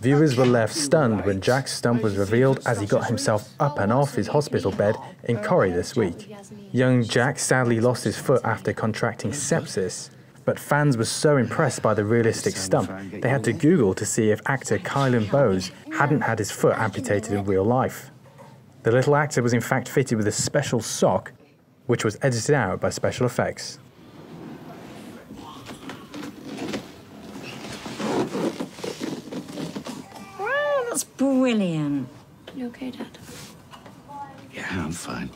Viewers were left stunned when Jack's stump was revealed as he got himself up and off his hospital bed in Corrie this week. Young Jack sadly lost his foot after contracting sepsis, but fans were so impressed by the realistic stump, they had to Google to see if actor Kyran Bowes hadn't had his foot amputated in real life. The little actor was in fact fitted with a special sock, which was edited out by special effects. That's brilliant. You okay, Dad? Yeah, I'm fine.